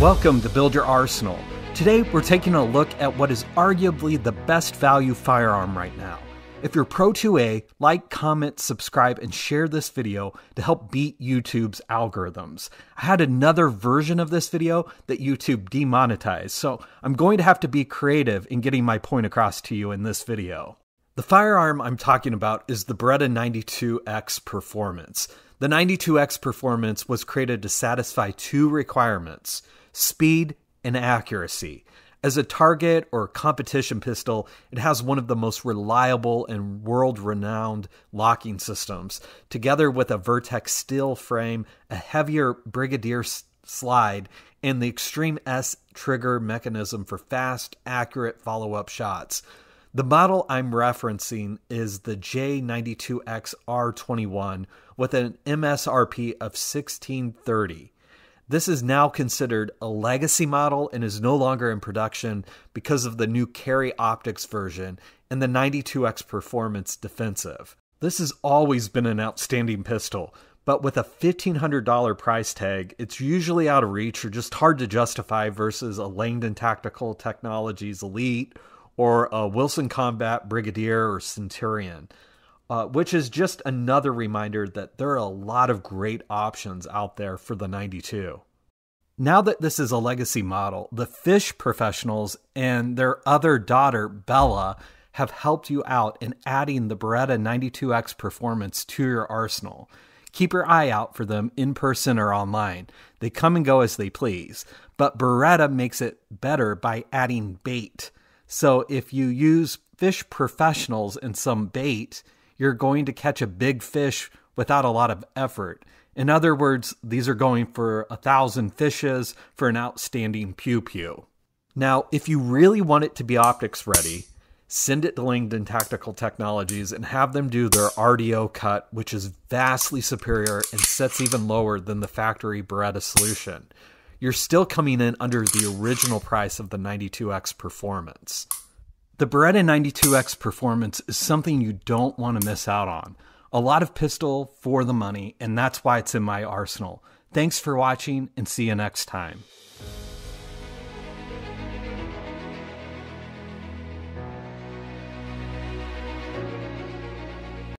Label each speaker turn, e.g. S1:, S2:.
S1: Welcome to Build Your Arsenal. Today we're taking a look at what is arguably the best value firearm right now. If you're Pro 2A, like, comment, subscribe, and share this video to help beat YouTube's algorithms. I had another version of this video that YouTube demonetized, so I'm going to have to be creative in getting my point across to you in this video. The firearm I'm talking about is the Beretta 92X Performance. The 92X Performance was created to satisfy two requirements speed and accuracy. As a target or competition pistol, it has one of the most reliable and world renowned locking systems, together with a Vertec steel frame, a heavier Brigadier slide, and the Extreme S trigger mechanism for fast, accurate follow up shots. The model I'm referencing is the J92X R21 with an MSRP of 1630. This is now considered a legacy model and is no longer in production because of the new Carry Optics version and the 92X Performance Defensive. This has always been an outstanding pistol, but with a $1,500 price tag, it's usually out of reach or just hard to justify versus a Langdon Tactical Technologies Elite or a Wilson Combat Brigadier or Centurion. Uh, which is just another reminder that there are a lot of great options out there for the 92. Now that this is a legacy model, the Fish professionals and their other daughter, Bella, have helped you out in adding the Beretta 92X performance to your arsenal. Keep your eye out for them in person or online. They come and go as they please, but Beretta makes it better by adding bait. So if you use Fish professionals and some bait, you're going to catch a big fish without a lot of effort. In other words, these are going for a thousand fishes for an outstanding pew pew. Now, if you really want it to be optics ready, send it to Langdon Tactical Technologies and have them do their RDO cut, which is vastly superior and sets even lower than the factory Beretta solution. You're still coming in under the original price of the 92X Performance. The Beretta 92X Performance is something you don't want to miss out on. A lot of pistol for the money, and that's why it's in my arsenal. Thanks for watching, and see you next time.